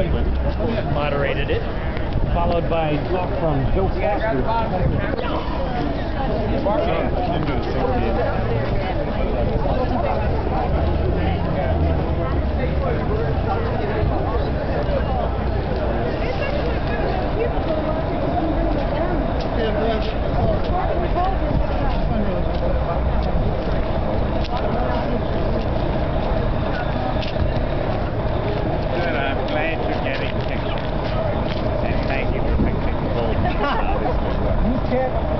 England, moderated it, followed by talk from Bill Foster. Yeah, can't